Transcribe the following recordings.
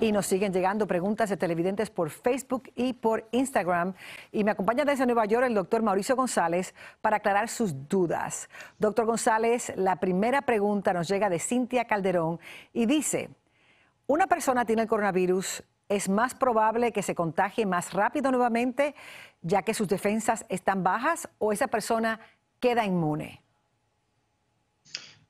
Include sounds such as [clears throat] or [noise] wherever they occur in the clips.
y nos siguen llegando preguntas de televidentes por Facebook y por Instagram. Y me acompaña desde Nueva York el doctor Mauricio González para aclarar sus dudas. Doctor González, la primera pregunta nos llega de Cintia Calderón y dice, ¿una persona tiene el coronavirus? ¿Es más probable que se contagie más rápido nuevamente ya que sus defensas están bajas o esa persona queda inmune?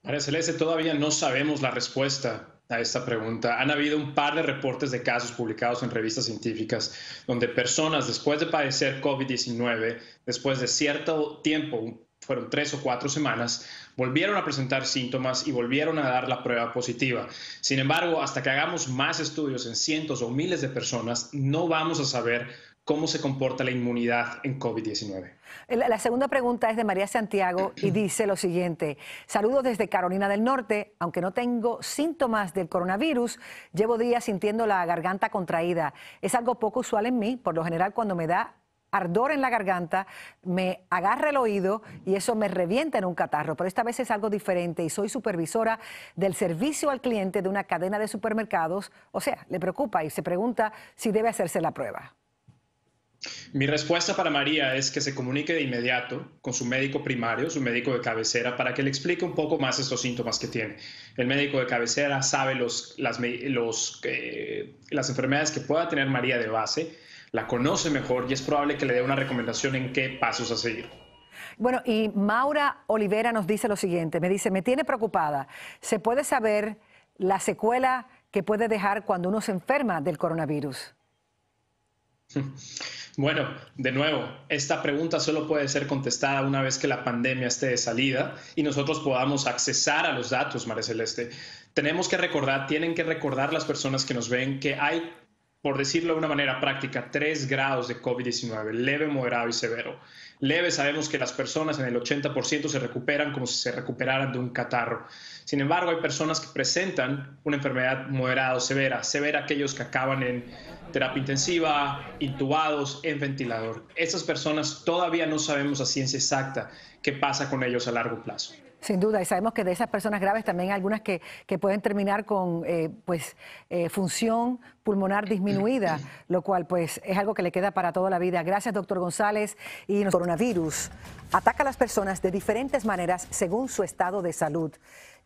María Celeste, todavía no sabemos la respuesta a esta pregunta. Han habido un par de reportes de casos publicados en revistas científicas donde personas después de padecer COVID-19, después de cierto tiempo, fueron tres o cuatro semanas, volvieron a presentar síntomas y volvieron a dar la prueba positiva. Sin embargo, hasta que hagamos más estudios en cientos o miles de personas, no vamos a saber cómo se comporta la inmunidad en COVID-19. La segunda pregunta es de María Santiago y [clears throat] dice lo siguiente. Saludos desde Carolina del Norte. Aunque no tengo síntomas del coronavirus, llevo días sintiendo la garganta contraída. Es algo poco usual en mí. Por lo general, cuando me da ardor en la garganta, me agarra el oído y eso me revienta en un catarro. Pero esta vez es algo diferente y soy supervisora del servicio al cliente de una cadena de supermercados. O sea, le preocupa y se pregunta si debe hacerse la prueba. Mi respuesta para María es que se comunique de inmediato con su médico primario, su médico de cabecera, para que le explique un poco más estos síntomas que tiene. El médico de cabecera sabe los, las, eh, las enfermedades que pueda tener María de base, la conoce mejor y es probable que le dé una recomendación en qué pasos a seguir. Bueno, y Maura Olivera nos dice lo siguiente, me dice, me tiene preocupada, ¿se puede saber la secuela que puede dejar cuando uno se enferma del coronavirus? [laughs] Bueno, de nuevo, esta pregunta solo puede ser contestada una vez que la pandemia esté de salida y nosotros podamos accesar a los datos, María Celeste. Tenemos que recordar, tienen que recordar las personas que nos ven que hay, por decirlo de una manera práctica, tres grados de COVID-19, leve, moderado y severo. Leve, sabemos que las personas en el 80% se recuperan como si se recuperaran de un catarro. Sin embargo, hay personas que presentan una enfermedad moderada o severa, severa aquellos que acaban en terapia intensiva, intubados, en ventilador. Esas personas todavía no sabemos a ciencia exacta qué pasa con ellos a largo plazo. Sin duda, y sabemos que de esas personas graves también hay algunas que, pueden terminar con eh, pues, eh, función pulmonar disminuida, lo cual pues es algo que le queda para toda la vida. Gracias, doctor González. Y el coronavirus ataca a las personas de diferentes maneras según su estado de salud.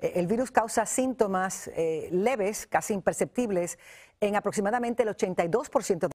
Eh, el virus causa síntomas leves, casi imperceptibles, en aproximadamente el 82%